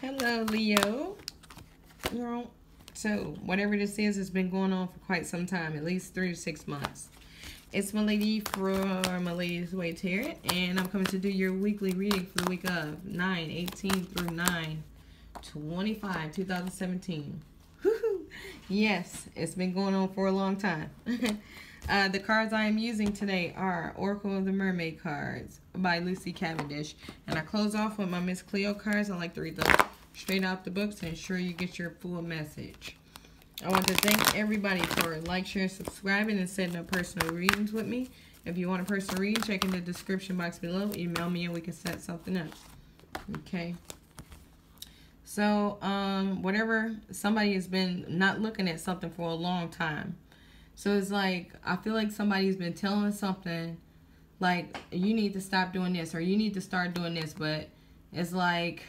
Hello, Leo. So, whatever this is, has been going on for quite some time, at least three to six months. It's Malady from Malady's Way Tarot, and I'm coming to do your weekly reading for the week of 9 18 through 9 25 2017. yes, it's been going on for a long time. uh, the cards I am using today are Oracle of the Mermaid cards by Lucy Cavendish, and I close off with my Miss Cleo cards. I like to read them straight off the books to ensure you get your full message. I want to thank everybody for like, share, subscribing, and setting up personal readings with me. If you want a personal reading, check in the description box below. Email me and we can set something up. Okay. So, um, whatever, somebody has been not looking at something for a long time. So it's like, I feel like somebody's been telling something like, you need to stop doing this or you need to start doing this. But it's like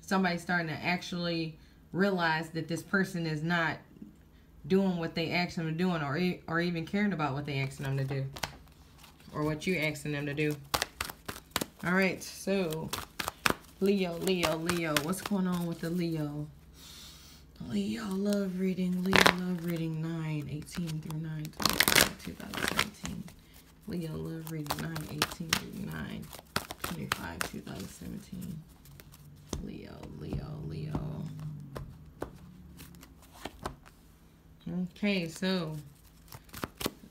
somebody's starting to actually realize that this person is not doing what they asked them to do or, or even caring about what they asked them to do or what you asking them to do. All right, so Leo, Leo, Leo. What's going on with the Leo? Leo, love reading. Leo, love reading 9, 18 through 9, 25, 2017. Leo, love reading 9, 18 through 9, 25, 2017. Leo, Leo, Leo. Okay, so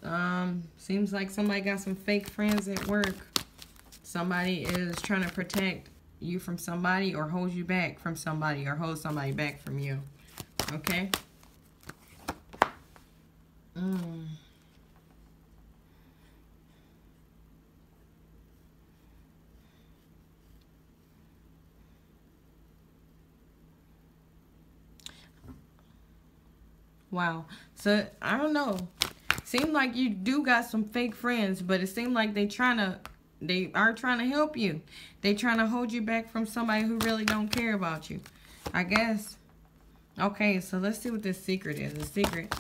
um seems like somebody got some fake friends at work. Somebody is trying to protect you from somebody or hold you back from somebody or hold somebody back from you. Okay? Mm. Wow. So, I don't know. Seemed like you do got some fake friends, but it seemed like they trying to they are trying to help you. They trying to hold you back from somebody who really don't care about you. I guess. Okay, so let's see what this secret is. The secret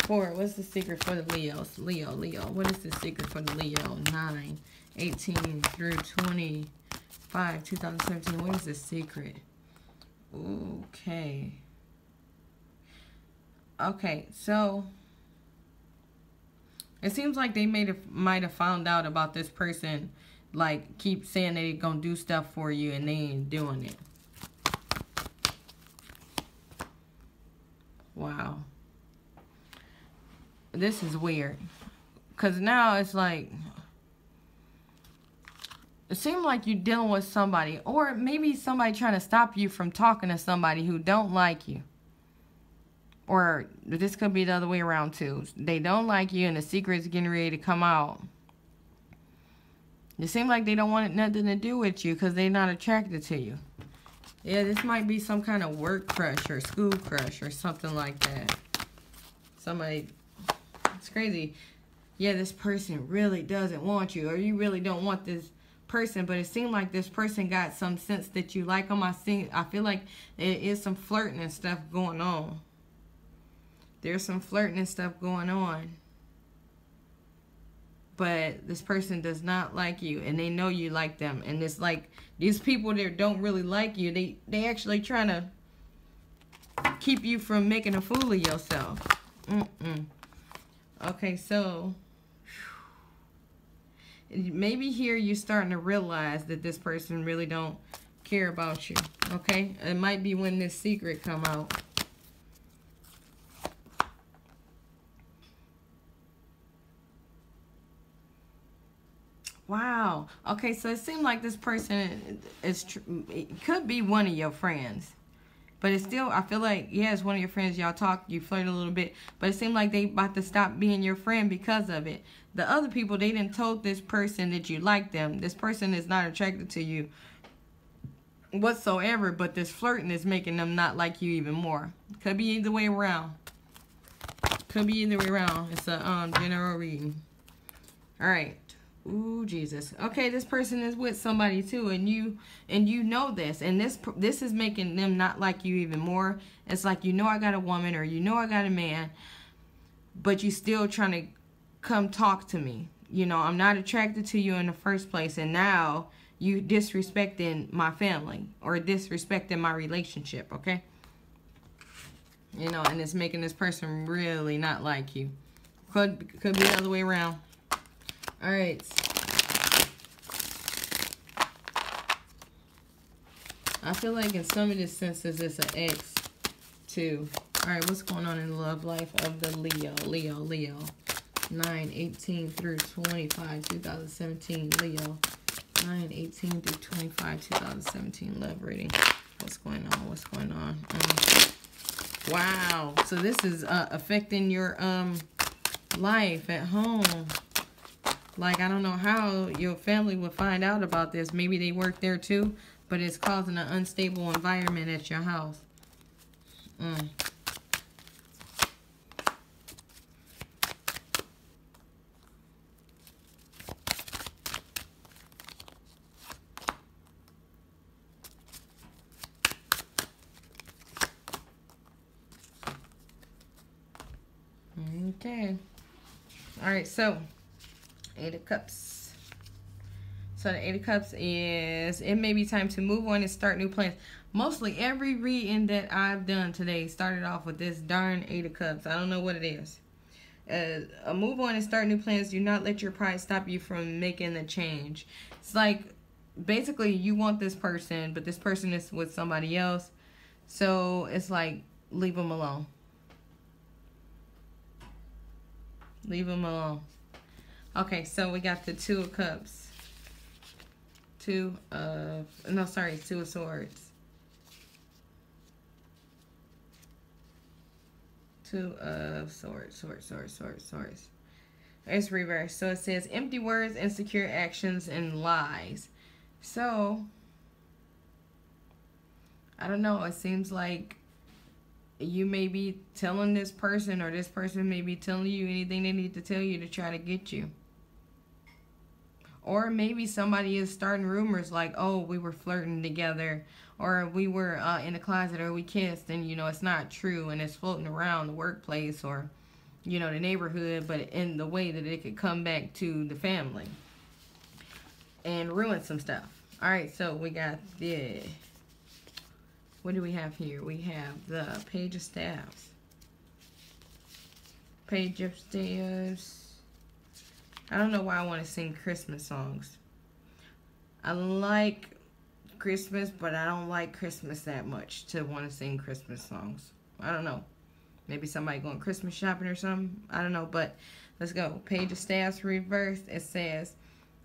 for what's the secret for the Leos? Leo, Leo. What is the secret for the Leo? 9, 18 through 25, 2017. What is the secret? Okay. Okay, so it seems like they made might have found out about this person, like keep saying they gonna do stuff for you and they ain't doing it. Wow. This is weird. Cause now it's like it seems like you're dealing with somebody or maybe somebody trying to stop you from talking to somebody who don't like you or this could be the other way around too. They don't like you and the secret's getting ready to come out. It seems like they don't want nothing to do with you because they're not attracted to you. Yeah, this might be some kind of work crush or school crush or something like that. Somebody, it's crazy. Yeah, this person really doesn't want you or you really don't want this person, but it seemed like this person got some sense that you like them. I see, I feel like there is some flirting and stuff going on there's some flirting and stuff going on. But this person does not like you and they know you like them. And it's like these people that don't really like you, they, they actually trying to keep you from making a fool of yourself. Mm -mm. Okay, so maybe here you're starting to realize that this person really don't care about you. Okay, it might be when this secret come out. Okay, so it seemed like this person is it could be one of your friends. But it's still, I feel like, yeah, it's one of your friends. Y'all talk, you flirt a little bit. But it seemed like they about to stop being your friend because of it. The other people, they didn't told this person that you like them. This person is not attracted to you whatsoever. But this flirting is making them not like you even more. Could be either way around. Could be either way around. It's a um, general reading. All right. Ooh, Jesus. Okay, this person is with somebody too, and you and you know this, and this this is making them not like you even more. It's like you know I got a woman or you know I got a man, but you still trying to come talk to me. You know, I'm not attracted to you in the first place, and now you disrespecting my family or disrespecting my relationship, okay? You know, and it's making this person really not like you. Could could be the other way around. All right. I feel like in some of the senses it's an X too. All right, what's going on in the love life of the Leo? Leo, Leo. 9, 18 through 25, 2017, Leo. 9, 18 through 25, 2017, love reading. What's going on? What's going on? Um, wow. So this is uh, affecting your um life at home. Like, I don't know how your family would find out about this. Maybe they work there too, but it's causing an unstable environment at your house. Mm. Okay. All right, so Eight of Cups. So the Eight of Cups is, it may be time to move on and start new plans. Mostly every reading that I've done today started off with this darn Eight of Cups. I don't know what it is. Uh, a move on and start new plans. Do not let your pride stop you from making the change. It's like, basically, you want this person, but this person is with somebody else. So it's like, leave them alone. Leave them alone. Okay, so we got the Two of Cups. Two of, no, sorry, Two of Swords. Two of Swords, Swords, Swords, Swords, Swords. It's reversed. So it says empty words, insecure actions, and lies. So, I don't know. It seems like you may be telling this person or this person may be telling you anything they need to tell you to try to get you. Or maybe somebody is starting rumors like, oh, we were flirting together or we were uh, in the closet or we kissed and, you know, it's not true and it's floating around the workplace or, you know, the neighborhood, but in the way that it could come back to the family and ruin some stuff. All right, so we got the what do we have here? We have the Page of Staffs. Page of Staffs. I don't know why I want to sing Christmas songs. I like Christmas, but I don't like Christmas that much to want to sing Christmas songs. I don't know. Maybe somebody going Christmas shopping or something. I don't know, but let's go. Page of Staffs reversed. It says,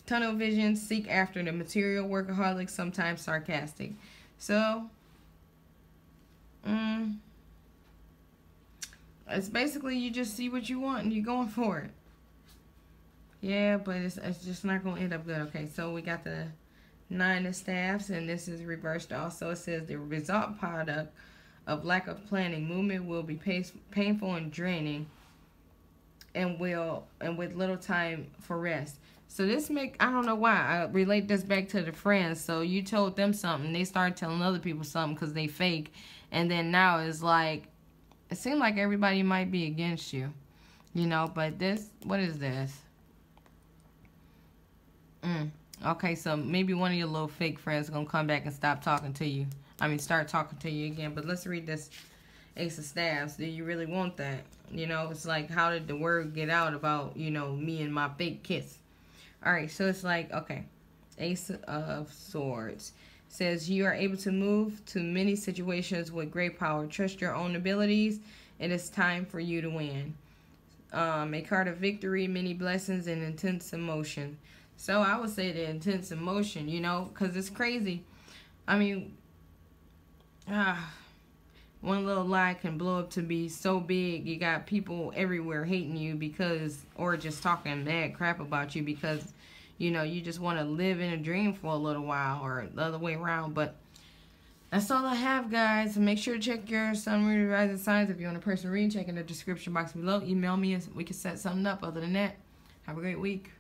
Tunnel vision, seek after the material workaholic, sometimes sarcastic. So, Mm. It's basically you just see what you want and you're going for it. Yeah, but it's, it's just not going to end up good. Okay, so we got the nine of staffs and this is reversed also. It says the result product of lack of planning. Movement will be painful and draining and will and with little time for rest. So this make I don't know why I relate this back to the friends. So you told them something, they start telling other people something because they fake, and then now it's like, it seemed like everybody might be against you. You know, but this, what is this? Mm. Okay, so maybe one of your little fake friends is going to come back and stop talking to you. I mean, start talking to you again. But let's read this Ace of Staffs. Do you really want that? You know, it's like, how did the word get out about, you know, me and my fake kiss? All right, so it's like, okay, Ace of Swords says you are able to move to many situations with great power. Trust your own abilities. And It is time for you to win. Um, a card of victory, many blessings, and intense emotion. So I would say the intense emotion, you know, because it's crazy. I mean, ah, one little lie can blow up to be so big. You got people everywhere hating you because, or just talking bad crap about you because you know, you just want to live in a dream for a little while or the other way around. But that's all I have, guys. Make sure to check your sun, rising signs. If you want a person read, check in the description box below. Email me and we can set something up. Other than that, have a great week.